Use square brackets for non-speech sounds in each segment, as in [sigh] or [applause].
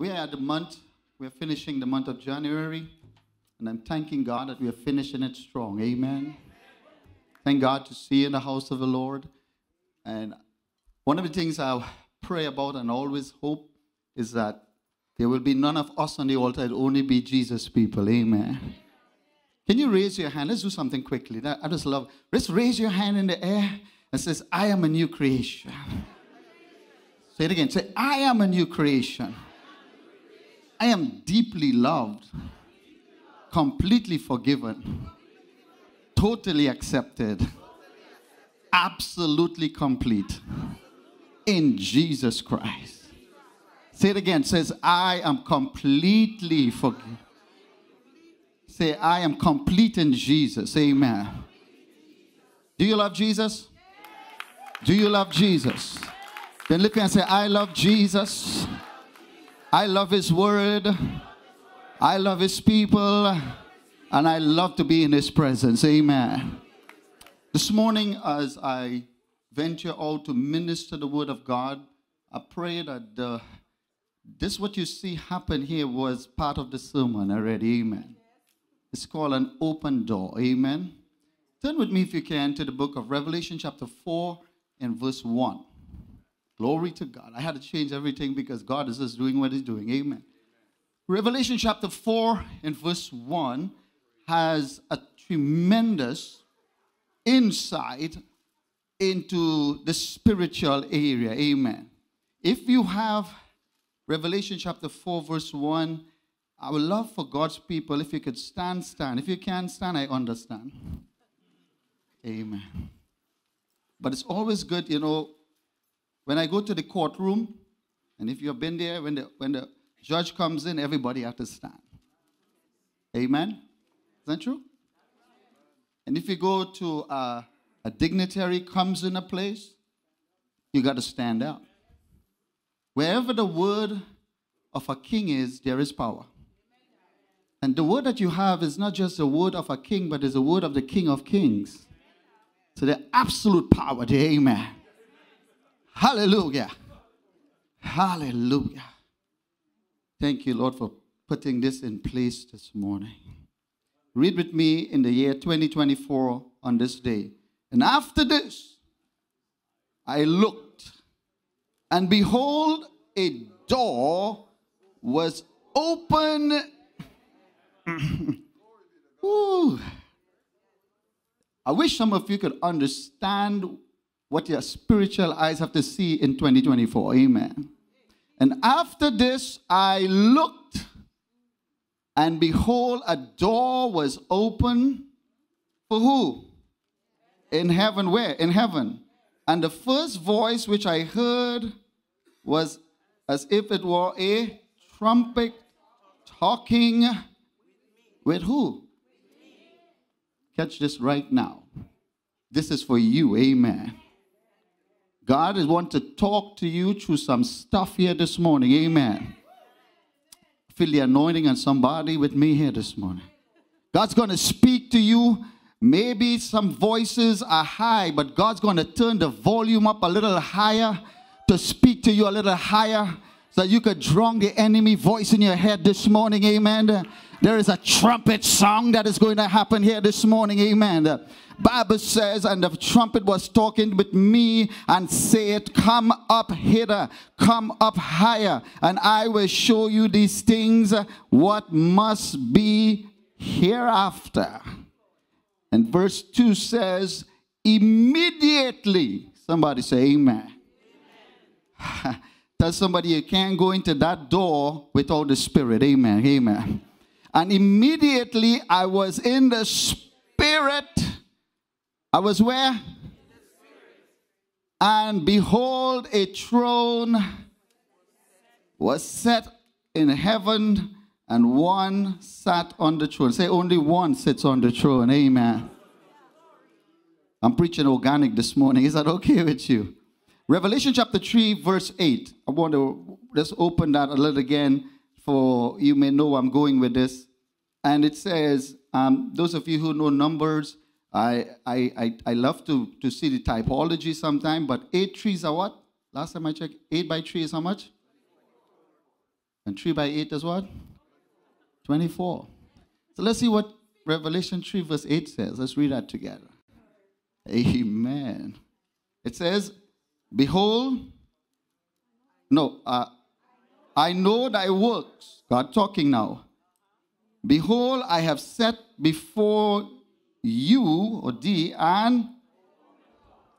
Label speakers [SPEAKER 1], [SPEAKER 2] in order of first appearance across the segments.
[SPEAKER 1] We are at the month, we're finishing the month of January, and I'm thanking God that we are finishing it strong. Amen. Thank God to see you in the house of the Lord. And one of the things I pray about and always hope is that there will be none of us on the altar, it'll only be Jesus people. Amen. Can you raise your hand? Let's do something quickly. I just love. Let's raise your hand in the air and says, I am a new creation. Say it again. Say, I am a new creation. I am deeply loved, completely forgiven, totally accepted, absolutely complete in Jesus Christ. Say it again. It says, I am completely forgiven. Say, I am complete in Jesus. Amen. Do you love Jesus? Do you love Jesus? Then look and say, I love Jesus. I love his word. I love his people. And I love to be in his presence. Amen. This morning, as I venture out to minister the word of God, I pray that the, this what you see happen here was part of the sermon already. Amen. It's called an open door. Amen. Turn with me, if you can, to the book of Revelation, chapter 4, and verse 1. Glory to God. I had to change everything because God is just doing what He's doing. Amen. Revelation chapter 4 and verse 1 has a tremendous insight into the spiritual area. Amen. If you have Revelation chapter 4, verse 1, I would love for God's people, if you could stand, stand. If you can't stand, I understand. Amen. But it's always good, you know, when I go to the courtroom, and if you've been there, when the, when the judge comes in, everybody has to stand. Amen? Is that true? And if you go to uh, a dignitary comes in a place, you got to stand up. Wherever the word of a king is, there is power. And the word that you have is not just the word of a king, but is the word of the King of Kings. So the absolute power there, amen. Hallelujah. Hallelujah. Thank you, Lord, for putting this in place this morning. Read with me in the year 2024 on this day. And after this, I looked, and behold, a door was open. [laughs] Ooh. I wish some of you could understand what your spiritual eyes have to see in 2024. Amen. And after this, I looked, and behold, a door was open for who? In heaven. Where? In heaven. And the first voice which I heard was as if it were a trumpet talking with who? Catch this right now. This is for you. Amen. God is want to talk to you through some stuff here this morning. Amen. Feel the anointing on somebody with me here this morning. God's going to speak to you. Maybe some voices are high, but God's going to turn the volume up a little higher to speak to you a little higher so you could drown the enemy voice in your head this morning. Amen. There is a trumpet song that is going to happen here this morning. Amen. The Bible says, and the trumpet was talking with me and said, Come up hither, come up higher, and I will show you these things what must be hereafter. And verse 2 says, Immediately, somebody say, Amen. amen. [laughs] Tell somebody you can't go into that door without the Spirit. Amen. Amen. And immediately I was in the Spirit I was where? And behold, a throne was set in heaven, and one sat on the throne. Say, only one sits on the throne. Amen. I'm preaching organic this morning. Is that okay with you? Revelation chapter 3, verse 8. I want to just open that a little again for you may know I'm going with this. And it says, um, those of you who know numbers, I, I, I, I love to, to see the typology sometime, but eight trees are what? Last time I checked, eight by three is how much? And 3 by 8 is what? 24. So let's see what Revelation 3, verse 8 says. Let's read that together. Amen. It says, Behold, no, uh, I know thy works. God talking now. Behold, I have set before you, or thee, and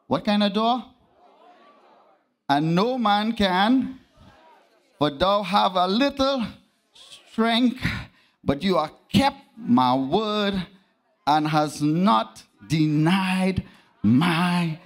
[SPEAKER 1] what kind of door? And no man can, but thou have a little strength, but you are kept my word and has not denied my.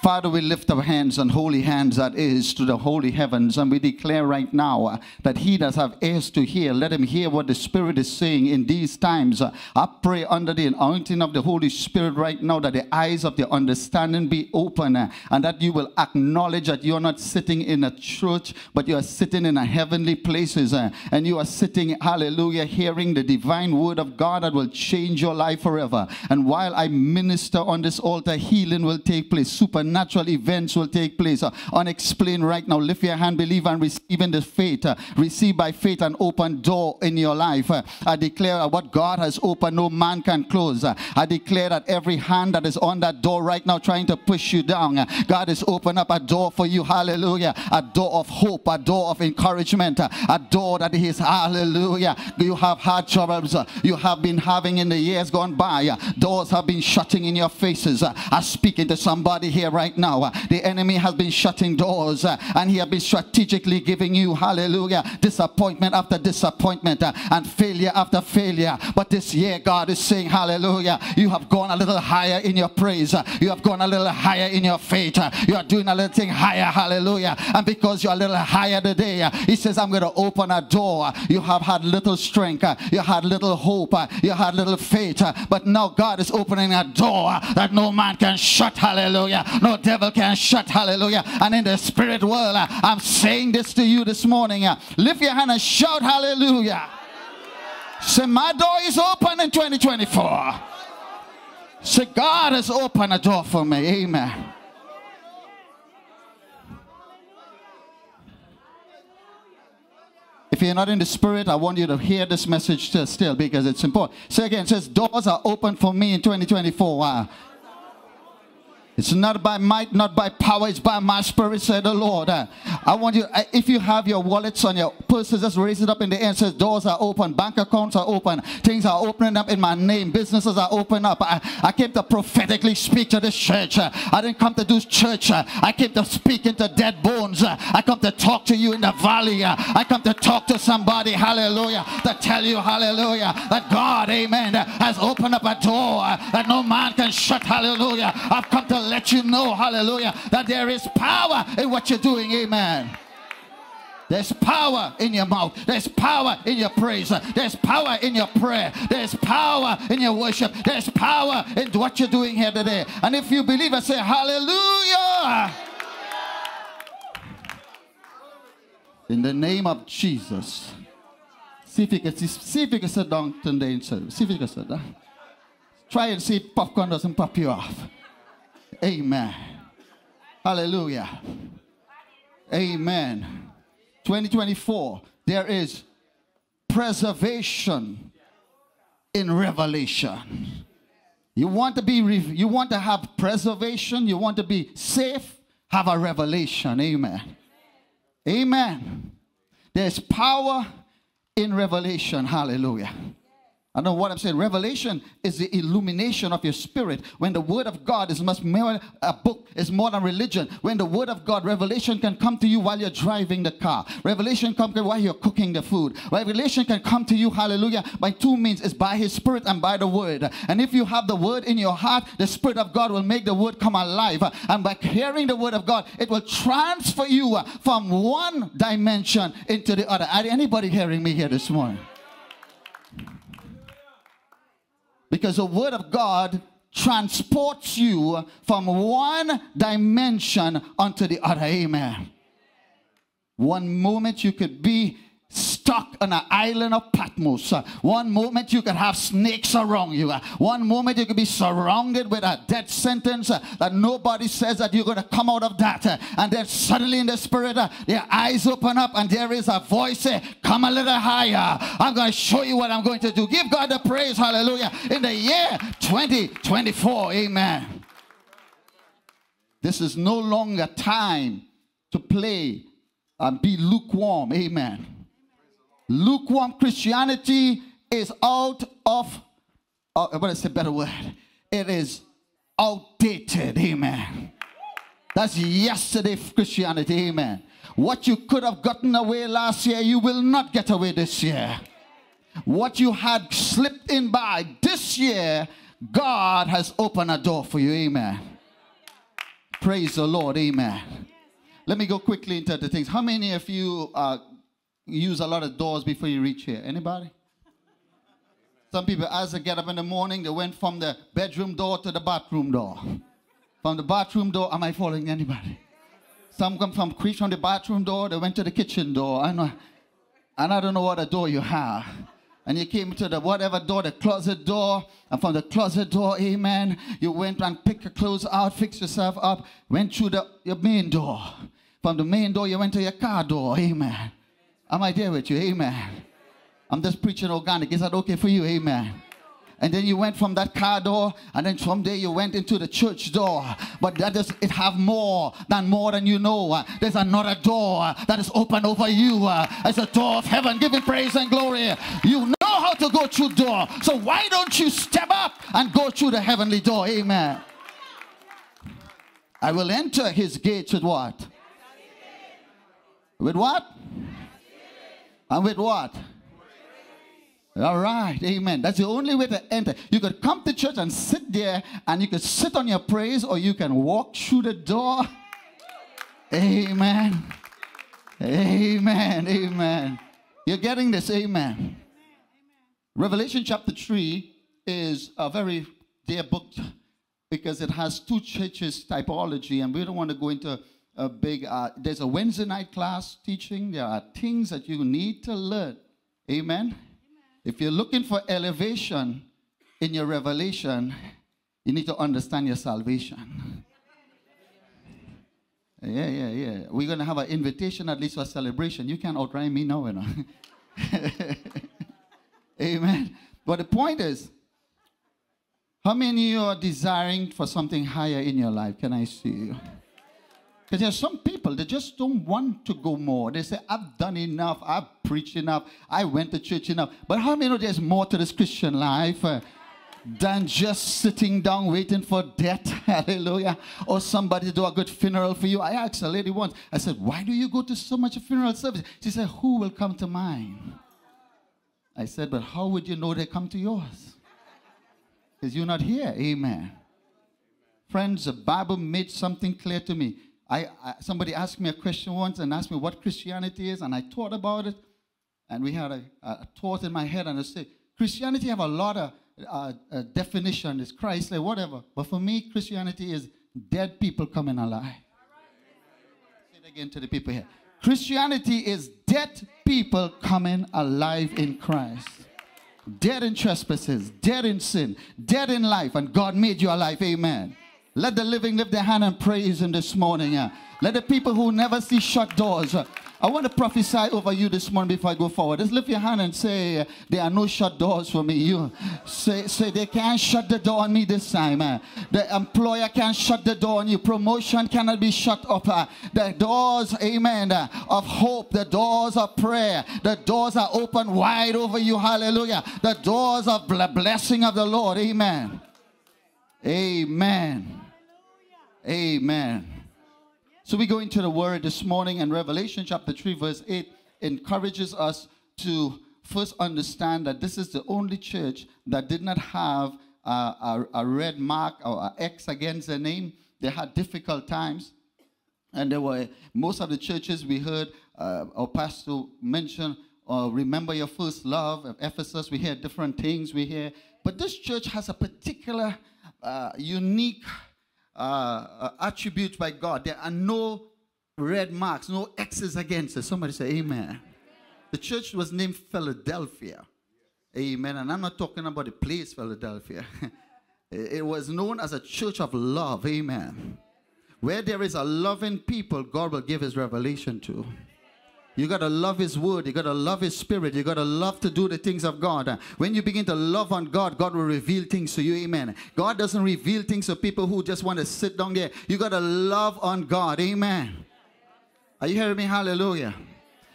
[SPEAKER 1] Father, we lift our hands and holy hands that is to the holy heavens, and we declare right now uh, that he that have ears to hear, let him hear what the Spirit is saying in these times. Uh, I pray under the anointing of the Holy Spirit right now that the eyes of the understanding be open, uh, and that you will acknowledge that you're not sitting in a church, but you are sitting in a heavenly places, uh, and you are sitting, hallelujah, hearing the divine word of God that will change your life forever. And while I minister on this altar, healing will take place, supernatural events will take place. Uh, unexplained right now. Lift your hand, believe, and receive in the faith. Uh, receive by faith an open door in your life. Uh, I declare what God has opened, no man can close. Uh, I declare that every hand that is on that door right now trying to push you down, uh, God has opened up a door for you. Hallelujah. A door of hope, a door of encouragement, uh, a door that is, hallelujah. You have had troubles you have been having in the years gone by. Doors have been shutting in your faces. I'm speaking to somebody here right now. Uh, the enemy has been shutting doors uh, and he has been strategically giving you, hallelujah, disappointment after disappointment uh, and failure after failure. But this year, God is saying, hallelujah, you have gone a little higher in your praise. You have gone a little higher in your faith. You are doing a little thing higher, hallelujah. And because you're a little higher today, he says, I'm going to open a door. You have had little strength. You had little hope. You had little faith. But now God is opening a door that no man can shut, hallelujah. No no devil can shut. Hallelujah. And in the spirit world, uh, I'm saying this to you this morning. Uh, lift your hand and shout hallelujah. Say, my door is open in 2024. Say, God has opened a door for me. Amen. If you're not in the spirit, I want you to hear this message still because it's important. Say again, it says, doors are open for me in 2024. Wow. It's not by might, not by power, it's by my spirit, said the Lord. I want you, uh, if you have your wallets on your purses, just raise it up in the air and says, doors are open, bank accounts are open, things are opening up in my name, businesses are open up. I, I came to prophetically speak to this church. I didn't come to do church. I came to speak into dead bones. I come to talk to you in the valley. I come to talk to somebody, hallelujah, to tell you, hallelujah, that God, amen, has opened up a door that no man can shut, hallelujah. I've come to let you know, hallelujah, that there is power in what you're doing. Amen. There's power in your mouth. There's power in your praise. There's power in your prayer. There's power in your worship. There's power in what you're doing here today. And if you believe it, say hallelujah. In the name of Jesus. See if you can see, see if you can sit down today. in service. See if you can sit down. Try and see if popcorn doesn't pop you off. Amen. Hallelujah. Amen. 2024, there is preservation in revelation. You want to be you want to have preservation, you want to be safe, have a revelation. Amen. Amen. There's power in revelation. Hallelujah. I know what I'm saying. Revelation is the illumination of your spirit. When the word of God is much more a book is more than religion. When the word of God, revelation can come to you while you're driving the car. Revelation come to you while you're cooking the food. Revelation can come to you, hallelujah, by two means. It's by his spirit and by the word. And if you have the word in your heart, the spirit of God will make the word come alive. And by hearing the word of God, it will transfer you from one dimension into the other. Are anybody hearing me here this morning? Because the Word of God transports you from one dimension onto the other. Amen. One moment you could be stuck on an island of Patmos. Uh, one moment you could have snakes around you. Uh, one moment you could be surrounded with a death sentence uh, that nobody says that you're going to come out of that. And then suddenly in the spirit, their eyes open up and there is a voice say, Come a little higher. I'm going to show you what I'm going to do. Give God the praise. Hallelujah. In the year 2024. Amen. This is no longer time to play and be lukewarm. Amen. Lukewarm Christianity is out of, uh, what is a better word? It is outdated. Amen. That's yesterday Christianity. Amen. What you could have gotten away last year, you will not get away this year. What you had slipped in by this year, God has opened a door for you. Amen. Praise the Lord. Amen. Let me go quickly into the things. How many of you uh, use a lot of doors before you reach here? Anybody? Some people, as they get up in the morning, they went from the bedroom door to the bathroom door. From the bathroom door, am I following anybody? Some come from quick from the bathroom door, they went to the kitchen door. I know, and I don't know what a door you have and you came to the whatever door, the closet door, and from the closet door, amen, you went and picked your clothes out, fixed yourself up, went through the your main door. From the main door, you went to your car door. Amen. Am I there with you? Amen. I'm just preaching organic. Is that okay for you? Amen. And then you went from that car door, and then from there you went into the church door. But that does it have more than more than you know. There's another door that is open over you. It's a door of heaven, giving praise and glory. You know how to go through door. So why don't you step up and go through the heavenly door? Amen. I will enter his gates with what? With what? And with what? All right, amen. That's the only way to enter. You could come to church and sit there, and you could sit on your praise, or you can walk through the door. Amen. Amen. Amen. You're getting this, amen. Revelation chapter 3 is a very dear book because it has two churches typology, and we don't want to go into a big, uh, there's a Wednesday night class teaching. There are things that you need to learn. Amen. If you're looking for elevation in your revelation, you need to understand your salvation. Yeah, yeah, yeah. We're going to have an invitation at least for celebration. You can't outrun me now, you know. [laughs] Amen. But the point is, how many of you are desiring for something higher in your life? Can I see you? Because there's some people that just don't want to go more. They say, I've done enough, I've preached enough, I went to church enough. But how many know there's more to this Christian life uh, than just sitting down waiting for death? [laughs] Hallelujah. Or somebody to do a good funeral for you. I asked a lady once, I said, Why do you go to so much funeral service? She said, Who will come to mine? I said, But how would you know they come to yours? Because you're not here. Amen. Friends, the Bible made something clear to me. I, I, somebody asked me a question once and asked me what Christianity is, and I thought about it, and we had a, a thought in my head, and I said, Christianity have a lot of uh, uh, definition. It's Christ, like whatever. But for me, Christianity is dead people coming alive. Say it again to the people here. Christianity is dead people coming alive in Christ. Dead in trespasses, dead in sin, dead in life, and God made you alive. Amen. Let the living lift their hand and praise Him this morning. Yeah. Let the people who never see shut doors. Uh, I want to prophesy over you this morning before I go forward. Just lift your hand and say, There are no shut doors for me. You say, say they can't shut the door on me this time. Uh. The employer can't shut the door on you. Promotion cannot be shut up. Uh. The doors, amen, of hope, the doors of prayer, the doors are open wide over you. Hallelujah. The doors of blessing of the Lord. Amen. Amen. Amen. So we go into the word this morning, and Revelation chapter 3, verse 8 encourages us to first understand that this is the only church that did not have a, a, a red mark or an X against their name. They had difficult times. And there were most of the churches we heard uh, our pastor mention, uh, remember your first love of Ephesus. We hear different things we hear. But this church has a particular uh, unique uh, uh, attributes by God. There are no red marks, no X's against it. Somebody say amen. The church was named Philadelphia. Amen. And I'm not talking about the place Philadelphia. [laughs] it was known as a church of love. Amen. Where there is a loving people, God will give his revelation to. You got to love His word. You got to love His spirit. You got to love to do the things of God. When you begin to love on God, God will reveal things to you. Amen. God doesn't reveal things to people who just want to sit down there. You got to love on God. Amen. Are you hearing me? Hallelujah.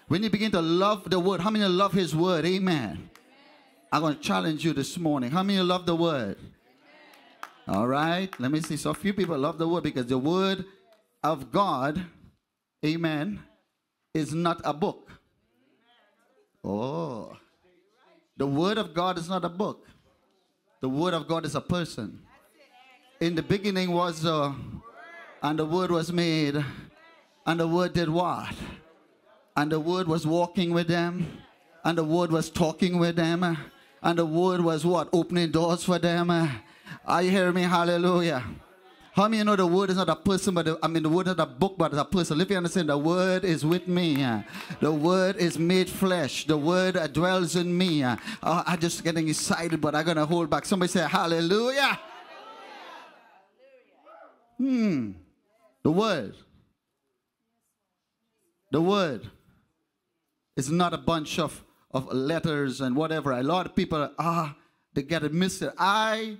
[SPEAKER 1] When you begin to love the word, how many love His word? Amen. I'm going to challenge you this morning. How many love the word? All right. Let me see. So few people love the word because the word of God, amen, is not a book. Oh. The Word of God is not a book. The Word of God is a person. In the beginning was, the, uh, and the Word was made, and the Word did what? And the Word was walking with them, and the Word was talking with them, and the Word was what? Opening doors for them. Are you hearing me? Hallelujah. How many you know the word is not a person, but the, I mean the word is not a book, but it's a person. If you understand, the word is with me. The word is made flesh. The word dwells in me. Uh, I'm just getting excited, but I'm gonna hold back. Somebody say Hallelujah. Hmm. The word. The word is not a bunch of, of letters and whatever. A lot of people ah they get it missed. I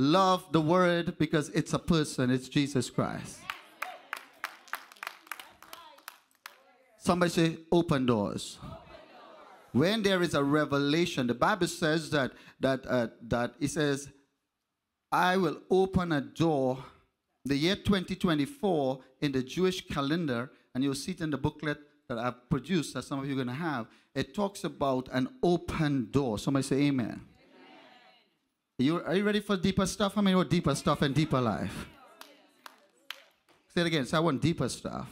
[SPEAKER 1] love the word because it's a person, it's Jesus Christ. Somebody say, open doors. When there is a revelation, the Bible says that that uh, that it says, "I will open a door." The year 2024 in the Jewish calendar, and you'll see it in the booklet that I've produced that some of you are going to have. It talks about an open door. Somebody say, "Amen." You, are you ready for deeper stuff? I mean, what deeper stuff and deeper life? Say it again. So I want deeper stuff.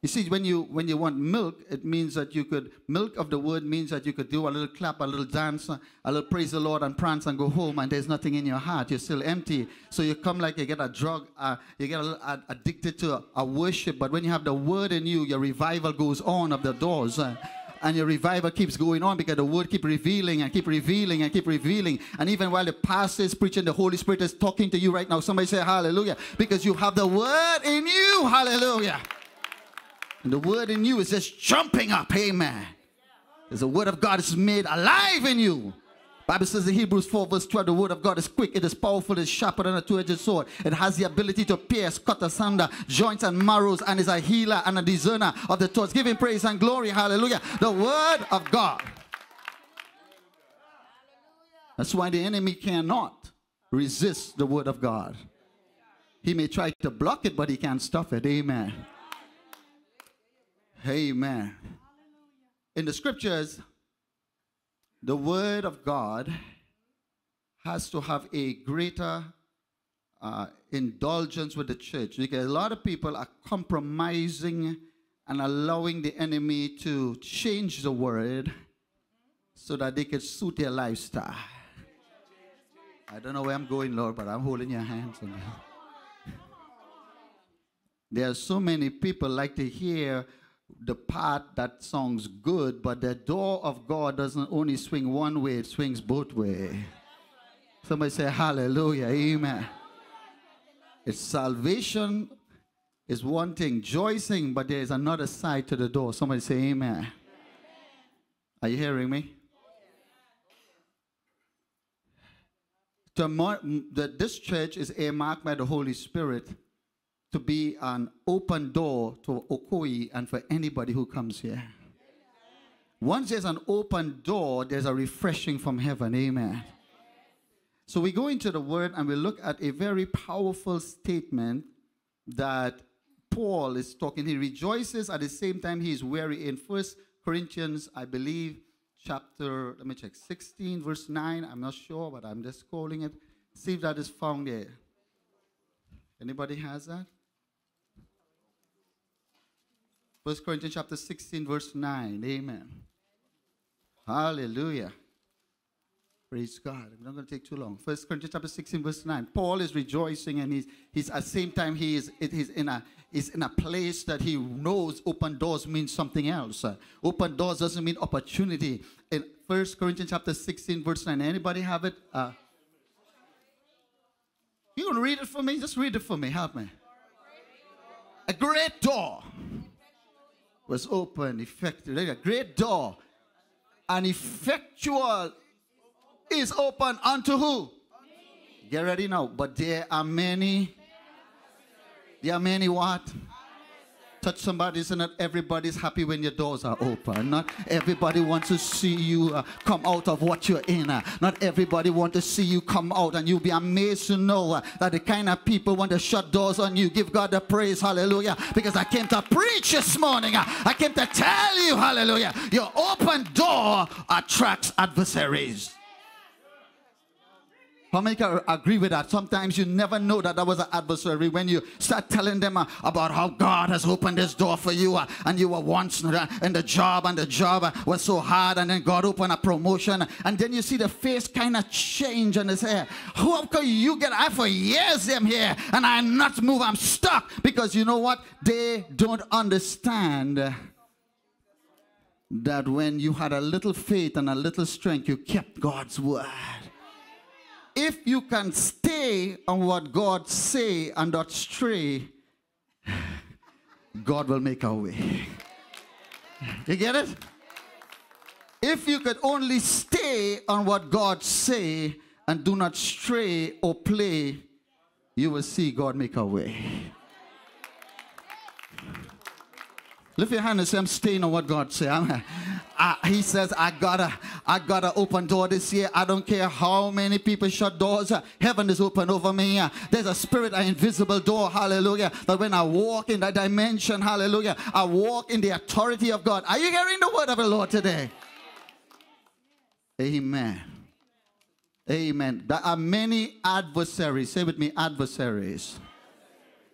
[SPEAKER 1] You see, when you when you want milk, it means that you could milk of the word means that you could do a little clap, a little dance, a little praise the Lord and prance and go home, and there's nothing in your heart. You're still empty. So you come like you get a drug, uh, you get addicted to a, a, worship. But when you have the word in you, your revival goes on of the doors. Uh, and your revival keeps going on because the word keep revealing and keep revealing and keep revealing. And even while the pastor is preaching, the Holy Spirit is talking to you right now. Somebody say hallelujah. Because you have the word in you. Hallelujah. And the word in you is just jumping up. Amen. Because the word of God is made alive in you. Bible says in Hebrews 4 verse 12, the word of God is quick, it is powerful, it is sharper than a two-edged sword. It has the ability to pierce, cut asunder joints and marrows, and is a healer and a discerner of the thoughts. Give him praise and glory. Hallelujah. The word of God. That's why the enemy cannot resist the word of God. He may try to block it, but he can't stop it. Amen. Amen. In the scriptures, the Word of God has to have a greater uh, indulgence with the church because a lot of people are compromising and allowing the enemy to change the Word so that they can suit their lifestyle. I don't know where I'm going, Lord, but I'm holding your hands. There are so many people like to hear the part that sounds good, but the door of God doesn't only swing one way, it swings both ways. Somebody say hallelujah, amen. It's salvation is one thing, joycing, but there is another side to the door. Somebody say amen. Are you hearing me? To this church is earmarked by the Holy Spirit to be an open door to Ocoee and for anybody who comes here. Once there's an open door, there's a refreshing from heaven. Amen. So we go into the word and we look at a very powerful statement that Paul is talking. He rejoices at the same time he is weary. In First Corinthians, I believe, chapter, let me check, 16, verse 9. I'm not sure, but I'm just calling it. See if that is found there. Anybody has that? First Corinthians chapter 16, verse 9. Amen. Hallelujah. Praise God. I'm not going to take too long. First Corinthians chapter 16, verse 9. Paul is rejoicing and he's, he's at the same time he is he's in a he's in a place that he knows open doors means something else. Open doors doesn't mean opportunity. In First Corinthians chapter 16, verse 9. Anybody have it? Uh, you gonna read it for me? Just read it for me. Help me. A great door was open, effective. A great door. An effectual is open unto who? Get ready now. But there are many. There are many what? Touch somebody, so not everybody's happy when your doors are open. Not everybody wants to see you uh, come out of what you're in. Uh, not everybody wants to see you come out, and you'll be amazed to know uh, that the kind of people want to shut doors on you. Give God the praise, hallelujah. Because I came to preach this morning. Uh, I came to tell you, hallelujah. Your open door attracts adversaries. How many can agree with that? Sometimes you never know that that was an adversary when you start telling them uh, about how God has opened this door for you uh, and you were once uh, in the job and the job uh, was so hard and then God opened a promotion and then you see the face kind of change and they say, how can you get, I for years am here and I not move, I'm stuck because you know what? They don't understand that when you had a little faith and a little strength, you kept God's word if you can stay on what God say and not stray, God will make a way. You get it? If you could only stay on what God say and do not stray or play, you will see God make a way. Lift your hand and say, I'm staying on what God say. I'm, I, he says, I gotta, I gotta open door this year. I don't care how many people shut doors. Heaven is open over me. There's a spirit, an invisible door. Hallelujah. That when I walk in that dimension, hallelujah, I walk in the authority of God. Are you hearing the word of the Lord today? Amen. Amen. There are many adversaries. Say with me, adversaries.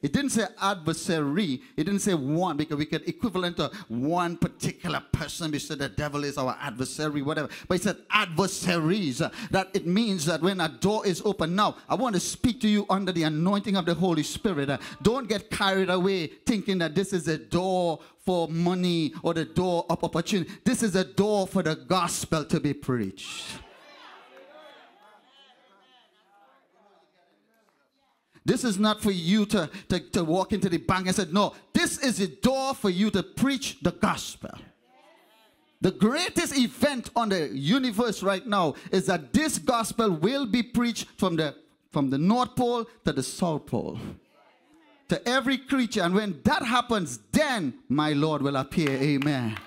[SPEAKER 1] It didn't say adversary. It didn't say one because we could equivalent to one particular person. We said the devil is our adversary, whatever. But it said adversaries. That it means that when a door is open. Now, I want to speak to you under the anointing of the Holy Spirit. Don't get carried away thinking that this is a door for money or the door of opportunity. This is a door for the gospel to be preached. This is not for you to, to, to walk into the bank and say, no, this is a door for you to preach the gospel. The greatest event on the universe right now is that this gospel will be preached from the, from the North Pole to the South Pole. To every creature. And when that happens, then my Lord will appear. Amen.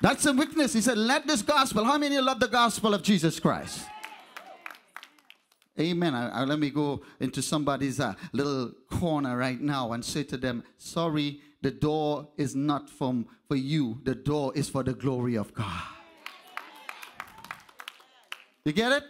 [SPEAKER 1] That's a witness. He said, let this gospel. How many love the gospel of Jesus Christ? Amen. I, I, let me go into somebody's uh, little corner right now and say to them, sorry, the door is not from for you. The door is for the glory of God. You get it?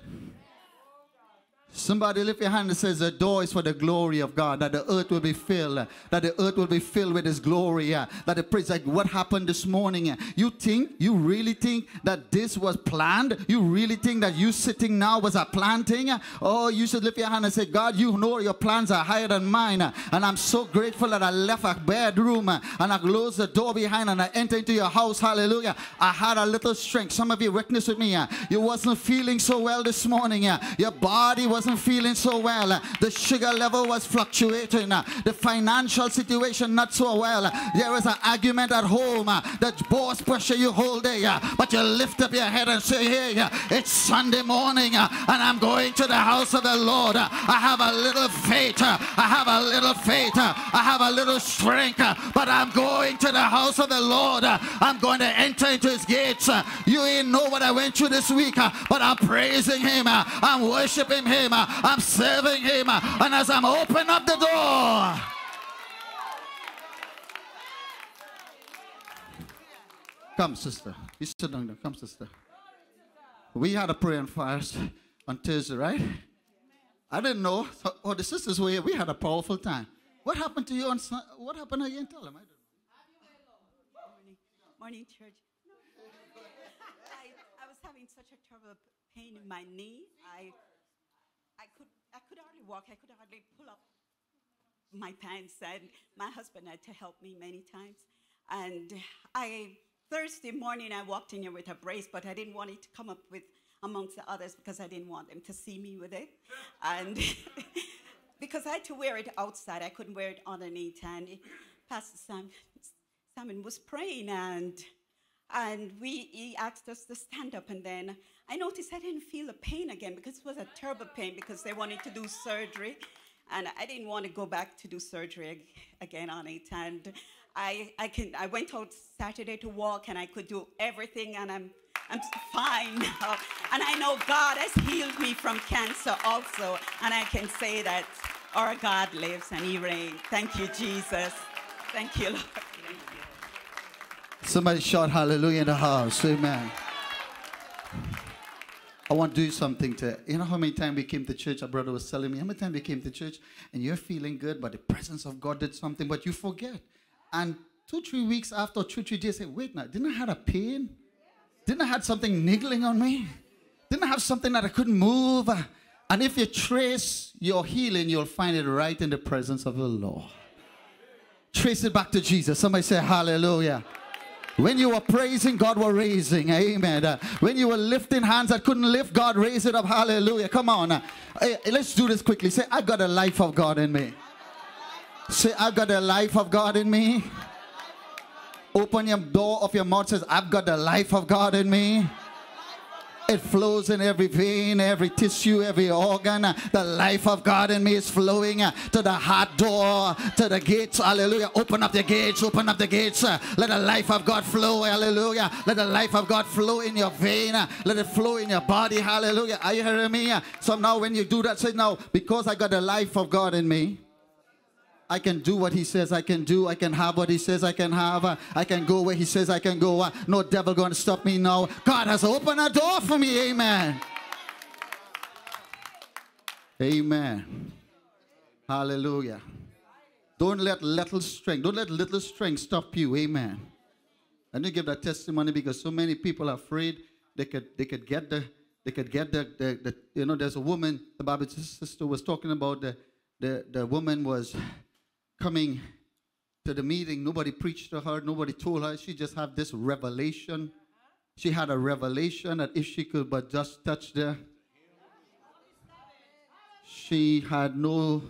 [SPEAKER 1] Somebody lift your hand and says the door is for the glory of God, that the earth will be filled, that the earth will be filled with his glory, that the praise, like what happened this morning. You think, you really think that this was planned? You really think that you sitting now was a planting? Oh, you should lift your hand and say, God, you know your plans are higher than mine. And I'm so grateful that I left a bedroom and I closed the door behind and I entered into your house. Hallelujah. I had a little strength. Some of you witness with me. You wasn't feeling so well this morning. Your body was wasn't feeling so well. The sugar level was fluctuating. The financial situation not so well. There was an argument at home. The boss pressure you hold there. But you lift up your head and say, hey, it's Sunday morning and I'm going to the house of the Lord. I have a little faith. I have a little faith. I have a little strength. But I'm going to the house of the Lord. I'm going to enter into his gates. You ain't know what I went through this week. But I'm praising him. I'm worshiping him. I'm serving him. And as I'm opening up the door, Come, sister. You sit down there. Come, sister. We had a prayer and fast on Thursday, right? I didn't know. Oh, the sisters were here. We had a powerful time. What happened to you on What happened again? Tell them. I don't
[SPEAKER 2] know. Morning, morning church. [laughs] I, I was having such a terrible pain in my knee. I, I, could, hardly walk. I could hardly pull up my pants. And my husband had to help me many times. And I, Thursday morning, I walked in here with a brace, but I didn't want it to come up with amongst the others because I didn't want them to see me with it. And [laughs] because I had to wear it outside, I couldn't wear it underneath. And Pastor Sam, Simon was praying and and we he asked us to stand up and then I noticed I didn't feel the pain again because it was a terrible pain because they wanted to do surgery and I didn't want to go back to do surgery again on it and I I can I went out Saturday to walk and I could do everything and I'm I'm fine now. And I know God has healed me from cancer also. And I can say that our God lives and He reigns. Thank you, Jesus. Thank you, Lord.
[SPEAKER 1] Somebody shout hallelujah in the house. Amen. I want to do something to, you know how many times we came to church, our brother was telling me, how many times we came to church and you're feeling good, but the presence of God did something, but you forget. And two, three weeks after, two, three days, say, wait now, didn't I have a pain? Didn't I have something niggling on me? Didn't I have something that I couldn't move? And if you trace your healing, you'll find it right in the presence of the Lord. Trace it back to Jesus. Somebody say hallelujah. When you were praising, God were raising. Amen. Uh, when you were lifting hands that couldn't lift, God raised it up. Hallelujah. Come on. Uh, hey, let's do this quickly. Say, I got a life of God in me. Say, I got a life of God in me. Open your door of your mouth. Says, I've got the life of God in me. It flows in every vein, every tissue, every organ. The life of God in me is flowing to the heart door, to the gates. Hallelujah. Open up the gates, open up the gates. Let the life of God flow. Hallelujah. Let the life of God flow in your vein. Let it flow in your body. Hallelujah. Are you hearing me? So now when you do that, say now, because I got the life of God in me. I can do what he says I can do. I can have what he says I can have. I can go where he says I can go. No devil going to stop me now. God has opened a door for me. Amen. Amen. Hallelujah. Don't let little strength, don't let little strength stop you. Amen. And you give that testimony because so many people are afraid they could they could get the they could get the, the, the you know there's a woman the Bible sister was talking about the the, the woman was coming to the meeting. Nobody preached to her. Nobody told her. She just had this revelation. She had a revelation that if she could but just touch the, she had no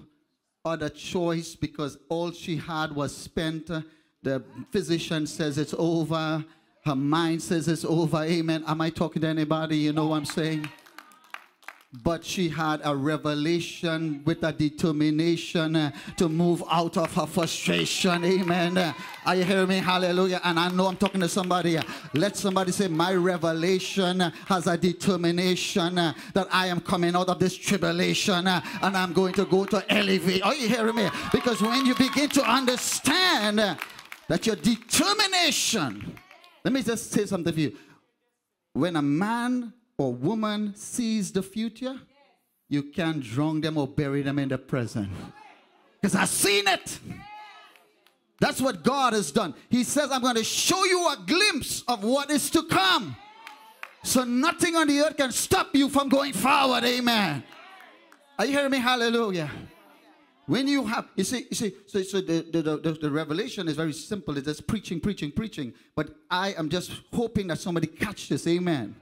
[SPEAKER 1] other choice because all she had was spent. The physician says it's over. Her mind says it's over. Amen. Am I talking to anybody? You know what I'm saying? But she had a revelation with a determination uh, to move out of her frustration. Amen. Are you hearing me? Hallelujah. And I know I'm talking to somebody. Let somebody say, My revelation has a determination uh, that I am coming out of this tribulation uh, and I'm going to go to elevate. Are you hearing me? Because when you begin to understand that your determination, let me just say something to you. When a man or woman sees the future, you can't drown them or bury them in the present. Because I've seen it. That's what God has done. He says, I'm going to show you a glimpse of what is to come. So nothing on the earth can stop you from going forward. Amen. Are you hearing me? Hallelujah. When you have, you see, you see, so, so the, the, the, the revelation is very simple. It's just preaching, preaching, preaching. But I am just hoping that somebody catch this. Amen.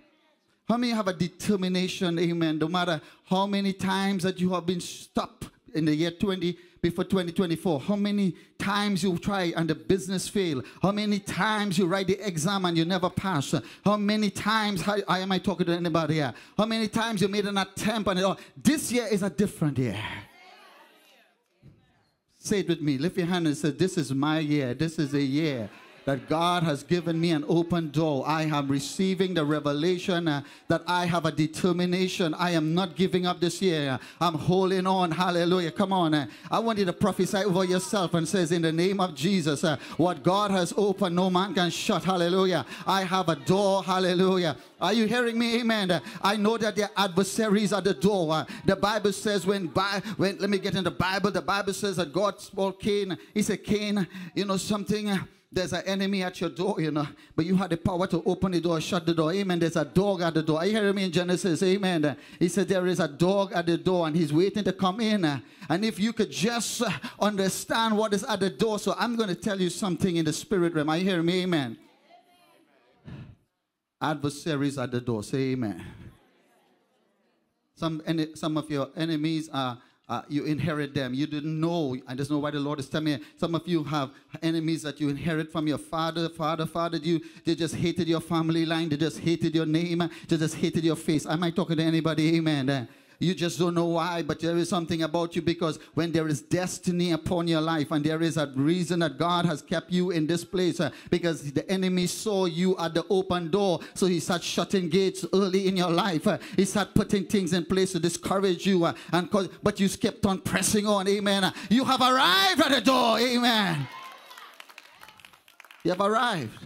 [SPEAKER 1] How many have a determination, amen, no matter how many times that you have been stopped in the year 20 before 2024 how many times you try and the business fail? How many times you write the exam and you never pass? How many times how, am i talking to anybody here? How many times you made an attempt and oh, this year is a different year. Say it with me. Lift your hand and say this is my year. This is a year that God has given me an open door. I am receiving the revelation uh, that I have a determination. I am not giving up this year. I'm holding on. Hallelujah. Come on. Uh, I want you to prophesy over yourself and says, in the name of Jesus, uh, what God has opened, no man can shut. Hallelujah. I have a door. Hallelujah. Are you hearing me? Amen. I know that the adversaries are the door. Uh, the Bible says when, by, when, let me get in the Bible. The Bible says that God spoke Cain. He said, Cain, you know something? There's an enemy at your door, you know, but you had the power to open the door, shut the door. Amen. There's a dog at the door. Are you hearing me in Genesis? Amen. He said there is a dog at the door and he's waiting to come in. And if you could just understand what is at the door. So I'm going to tell you something in the spirit realm. Are you hearing me? Amen. Adversaries at the door. Say amen. Some, some of your enemies are uh, you inherit them. You didn't know. I just know why the Lord is telling me. Some of you have enemies that you inherit from your father, father, father. You they just hated your family line. They just hated your name. They just hated your face. Am I talking to anybody? Amen. You just don't know why, but there is something about you because when there is destiny upon your life and there is a reason that God has kept you in this place uh, because the enemy saw you at the open door. So he started shutting gates early in your life. Uh, he started putting things in place to discourage you. Uh, and cause, But you kept on pressing on. Amen. You have arrived at the door. Amen. You have arrived.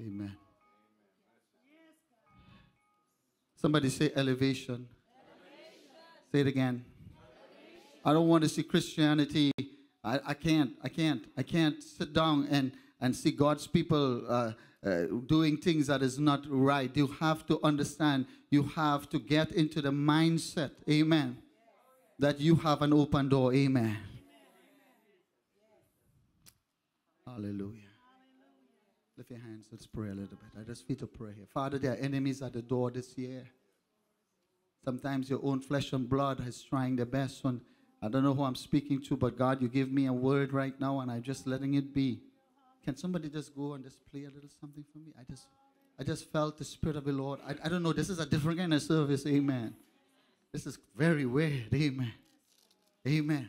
[SPEAKER 1] Amen. Somebody say elevation. elevation. Say it again. Elevation. I don't want to see Christianity. I, I can't, I can't, I can't sit down and, and see God's people uh, uh, doing things that is not right. You have to understand, you have to get into the mindset, amen, that you have an open door, amen. Hallelujah. Lift your hands. Let's pray a little bit. I just feel to pray here. Father, there are enemies at the door this year. Sometimes your own flesh and blood is trying their best. And I don't know who I'm speaking to, but God, you give me a word right now, and I'm just letting it be. Can somebody just go and just play a little something for me? I just, I just felt the spirit of the Lord. I, I don't know. This is a different kind of service. Amen. This is very weird. Amen. Amen.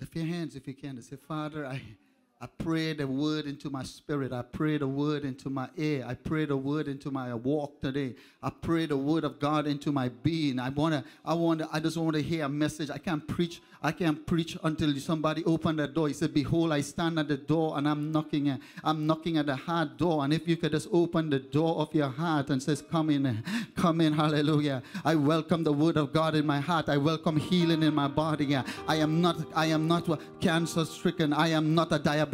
[SPEAKER 1] Lift your hands if you can say, Father, I. I pray the word into my spirit. I pray the word into my ear. I pray the word into my walk today. I pray the word of God into my being. I wanna, I wanna, I just want to hear a message. I can't preach I can't preach until somebody open the door. He said, Behold, I stand at the door and I'm knocking. I'm knocking at the heart door. And if you could just open the door of your heart and says, Come in, come in, hallelujah. I welcome the word of God in my heart. I welcome healing in my body. I am not, I am not cancer stricken. I am not a diabetic.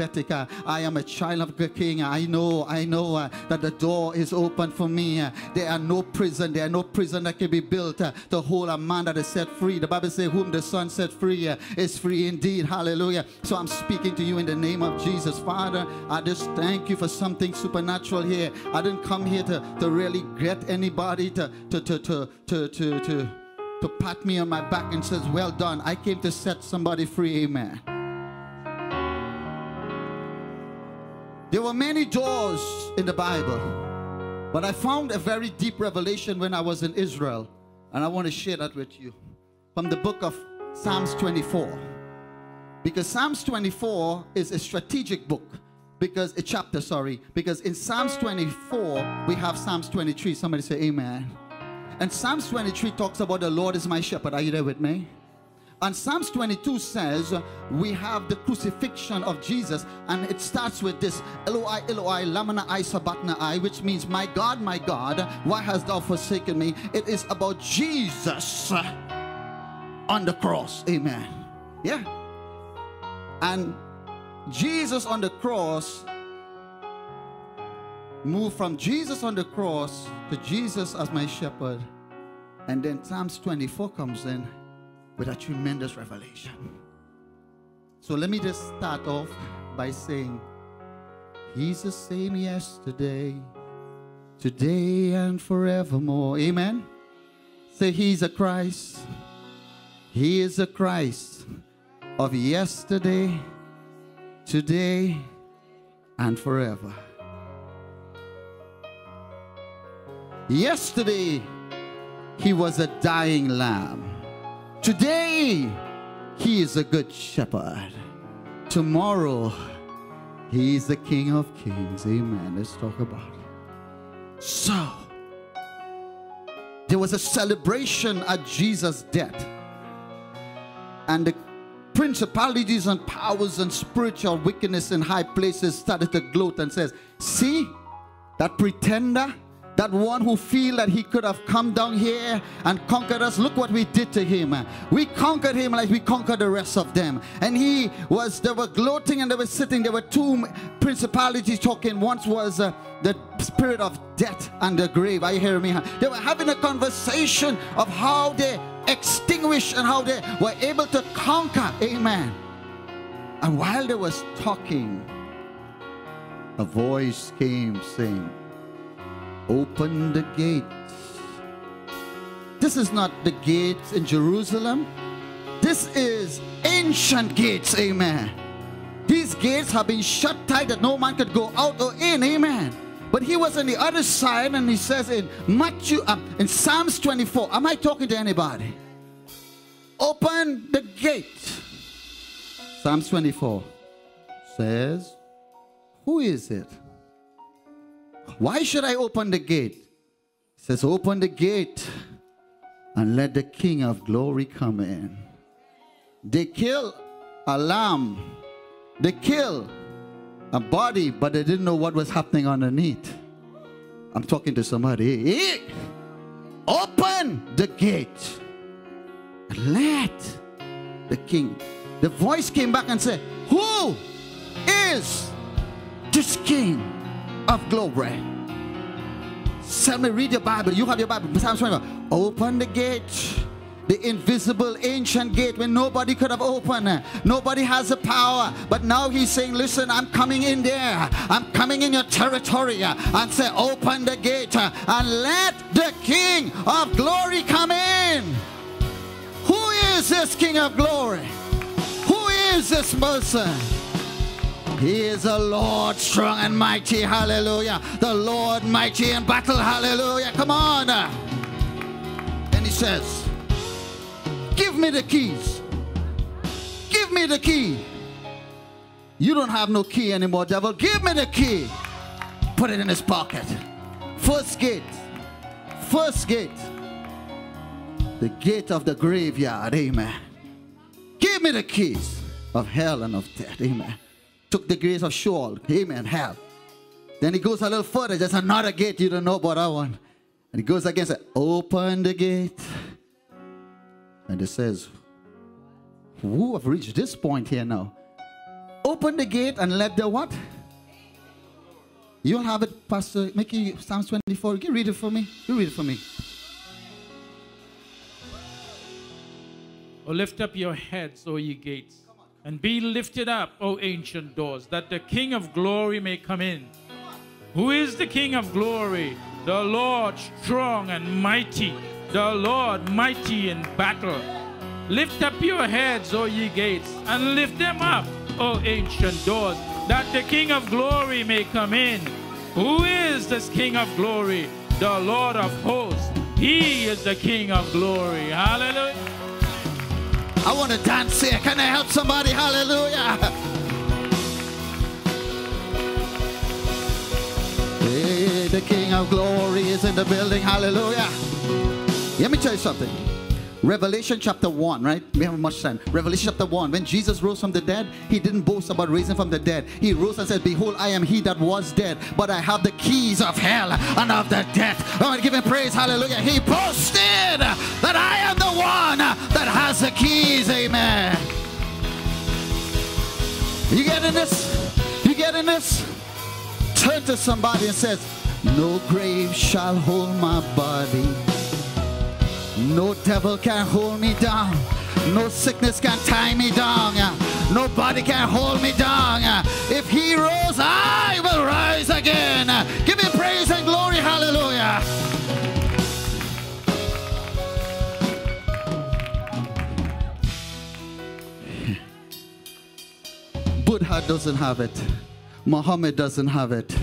[SPEAKER 1] I am a child of the king. I know, I know uh, that the door is open for me. There are no prison. There are no prison that can be built uh, to hold a man that is set free. The Bible says, Whom the Son set free free is free indeed. Hallelujah. So I'm speaking to you in the name of Jesus. Father, I just thank you for something supernatural here. I didn't come here to, to really get anybody to, to, to, to, to, to, to, to pat me on my back and says, well done. I came to set somebody free. Amen. There were many doors in the Bible, but I found a very deep revelation when I was in Israel, and I want to share that with you. From the book of Psalms 24. Because Psalms 24 is a strategic book. Because a chapter, sorry. Because in Psalms 24, we have Psalms 23. Somebody say amen. And Psalms 23 talks about the Lord is my shepherd. Are you there with me? And Psalms 22 says we have the crucifixion of Jesus, and it starts with this Eloi, Eloi, lamana I sabatna I, which means, My God, my God, why hast thou forsaken me? It is about Jesus on the cross. Amen. Yeah. And Jesus on the cross move from Jesus on the cross to Jesus as my shepherd. And then Psalms 24 comes in with a tremendous revelation. So let me just start off by saying, He's the same yesterday, today, and forevermore. Amen. Say, He's a Christ he is a Christ of yesterday, today, and forever. Yesterday, he was a dying lamb. Today, he is a good shepherd. Tomorrow, he is the King of kings. Amen. Let's talk about it. So, there was a celebration at Jesus' death and the principalities and powers and spiritual wickedness in high places started to gloat and says, see that pretender that one who feel that he could have come down here and conquered us look what we did to him. We conquered him like we conquered the rest of them. And he was they were gloating and they were sitting. There were two principalities talking. Once was uh, the spirit of death and the grave. You hearing me? They were having a conversation of how they extinguished and how they were able to conquer. Amen. And while they was talking a voice came saying Open the gates. This is not the gates in Jerusalem. This is ancient gates, amen. These gates have been shut tight that no man could go out or in, amen. But he was on the other side, and he says in Matthew, um, in Psalms 24, am I talking to anybody? Open the gate. Psalms 24 says, Who is it? Why should I open the gate? He says, Open the gate and let the King of glory come in. They kill a lamb, they kill a body, but they didn't know what was happening underneath. I'm talking to somebody. Hey, open the gate and let the king. The voice came back and said, Who is this king? Of glory. Me, read your Bible. You have your Bible. Psalms 25. Open the gate. The invisible ancient gate when nobody could have opened. Nobody has the power. But now he's saying, listen, I'm coming in there. I'm coming in your territory. And say, open the gate and let the King of glory come in. Who is this King of glory? Who is this person? He is the Lord strong and mighty. Hallelujah. The Lord mighty in battle. Hallelujah. Come on. And he says, Give me the keys. Give me the key. You don't have no key anymore, devil. Give me the key. Put it in his pocket. First gate. First gate. The gate of the graveyard. Amen. Give me the keys of hell and of death. Amen took the grace of Sheol. Amen. Hell. Then he goes a little further. There's another gate you don't know about that one. And he goes against it. Open the gate. And it says, Who have reached this point here now? Open the gate and let the what? You'll have it, Pastor Mickey, Psalms 24. Can you read it for me? You read it for me.
[SPEAKER 3] Oh, lift up your heads, O ye gates and be lifted up, O ancient doors, that the King of glory may come in. Who is the King of glory? The Lord strong and mighty, the Lord mighty in battle. Lift up your heads, O ye gates, and lift them up, O ancient doors, that the King of glory may come in. Who is this King of glory? The Lord of hosts. He is the King of glory. Hallelujah.
[SPEAKER 1] I want to dance here. Can I help somebody? Hallelujah. Hey, the King of glory is in the building. Hallelujah. Let me tell you something. Revelation chapter 1, right? We have much time. Revelation chapter 1. When Jesus rose from the dead, he didn't boast about raising from the dead. He rose and said, Behold, I am he that was dead, but I have the keys of hell and of the death. Want give him praise. Hallelujah. He boasted that I am the one that has the keys. Amen. You getting this? You getting this? Turn to somebody and says, No grave shall hold my body. No devil can hold me down. No sickness can tie me down. Nobody can hold me down. If he rose, I will rise again. Give me praise and glory. Hallelujah. [laughs] Buddha doesn't have it. Muhammad doesn't have it.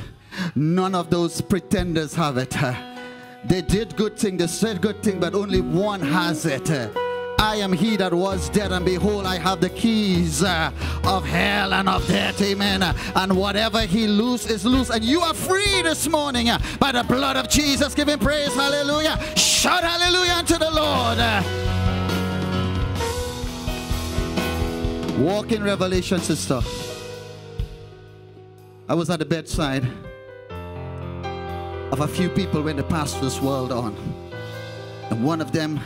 [SPEAKER 1] None of those pretenders have it. [laughs] They did good thing, they said good thing, but only one has it. I am he that was dead, and behold, I have the keys uh, of hell and of death. Amen. And whatever he loose is loose, and you are free this morning uh, by the blood of Jesus. Give him praise. Hallelujah. Shout hallelujah unto the Lord. Walk in revelation, sister. I was at the bedside of a few people when they passed this world on. And one of them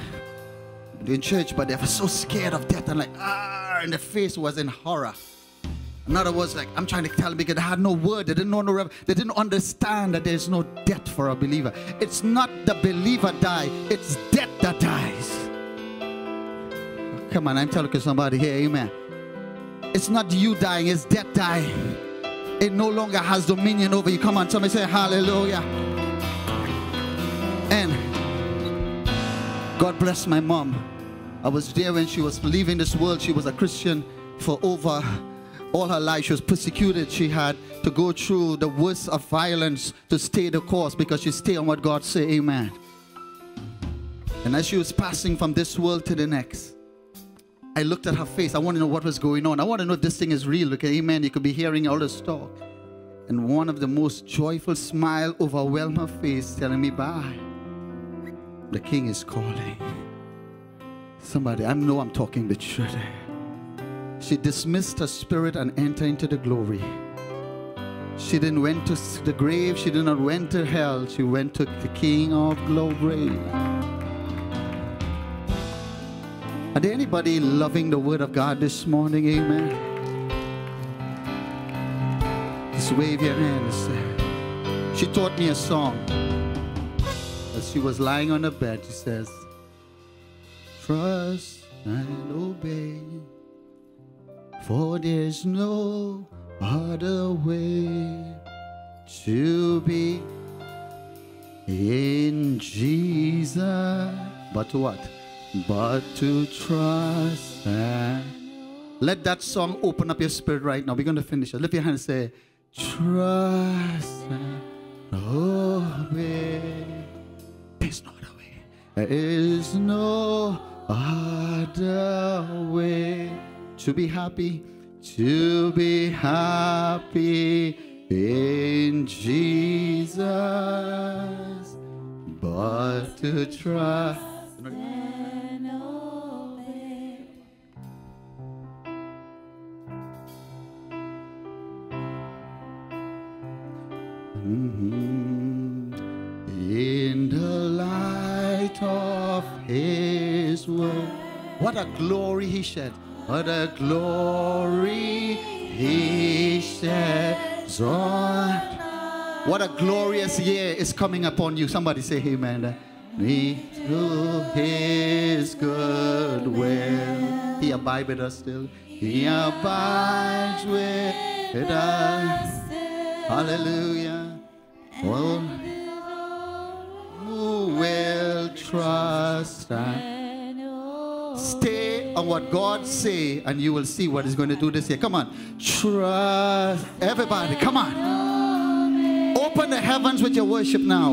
[SPEAKER 1] in church, but they were so scared of death and like, ah, and the face was in horror. In other words, like I'm trying to tell them because they had no word, they didn't know no, they didn't understand that there's no death for a believer. It's not the believer die, it's death that dies. Come on, I'm telling somebody here, amen. It's not you dying, it's death dying. It no longer has dominion over you. Come on, somebody say hallelujah. And God bless my mom. I was there when she was leaving this world. She was a Christian for over all her life. She was persecuted. She had to go through the worst of violence to stay the course because she stayed on what God said. Amen. And as she was passing from this world to the next, I looked at her face. I want to know what was going on. I want to know if this thing is real. Okay, amen. You could be hearing all this talk. And one of the most joyful smile overwhelmed her face, telling me, bye. The king is calling. Somebody, I know I'm talking the truth. She dismissed her spirit and entered into the glory. She didn't went to the grave. She did not went to hell. She went to the King of Glory. Are there anybody loving the Word of God this morning? Amen. Just wave your hands. She taught me a song. She was lying on the bed, she says, Trust and obey. For there's no other way to be in Jesus. But to what? But to trust and let that song open up your spirit right now. We're going to finish it. Lift your hand and say, Trust and obey. There is no other way to be happy, to be happy in Jesus, but to trust. Of His word, what a glory He shed. What a glory he sheds on. What a glorious year is coming upon you. Somebody say amen. Me through his good will. He abides with us still. He abides with us. Hallelujah. Oh, trust us? Stay on what God say, and you will see what He's going to do this year. Come on, trust everybody. Come on, open the heavens with your worship now.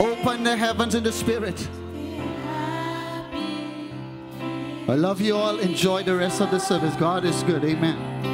[SPEAKER 1] Open the heavens in the spirit. I love you all. Enjoy the rest of the service. God is good. Amen.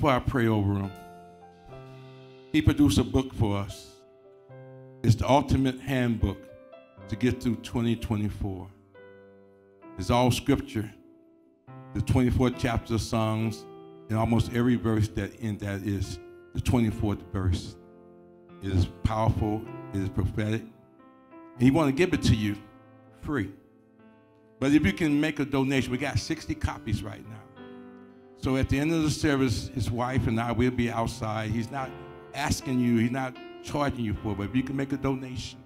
[SPEAKER 4] Before I pray over him, he produced a book for us. It's the ultimate handbook to get through 2024. It's all scripture, the 24 chapters of Psalms, and almost every verse that in that is the 24th verse. It is powerful, it is prophetic. And he want to give it to you free. But if you can make a donation, we got 60 copies right now. So at the end of the service, his wife and I will be outside. He's not asking you, he's not charging you for it, but if you can make a donation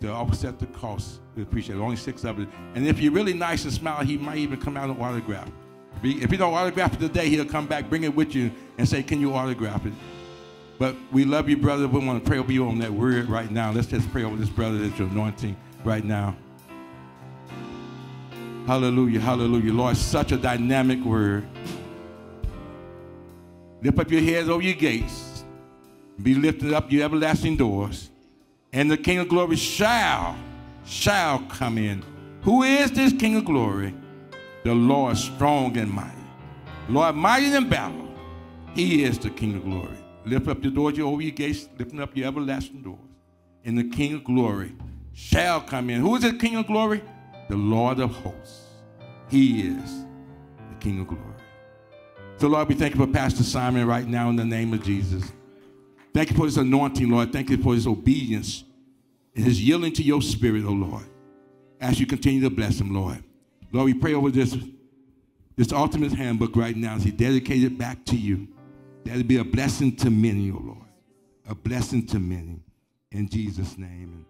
[SPEAKER 4] to offset the cost, we appreciate it. Only six of it. And if you're really nice and smile, he might even come out and autograph. If he, don't autograph it today, he'll come back, bring it with you, and say, Can you autograph it? But we love you, brother. We want to pray over you on that word right now. Let's just pray over this brother that you're anointing right now. Hallelujah, hallelujah. Lord, such a dynamic word. Lift up your heads over your gates. Be lifted up your everlasting doors. And the King of glory shall, shall come in. Who is this King of glory? The Lord strong and mighty. Lord mighty in battle. He is the King of glory. Lift up your doors, over your gates, lifting up your everlasting doors. And the King of glory shall come in. Who is the King of glory? The Lord of hosts. He is the King of glory. So, Lord, we thank you for Pastor Simon right now in the name of Jesus. Thank you for his anointing, Lord. Thank you for his obedience and his yielding to your spirit, oh Lord. As you continue to bless him, Lord. Lord, we pray over this, this ultimate handbook right now as he dedicated it back to you. That it be a blessing to many, oh Lord. A blessing to many. In Jesus' name.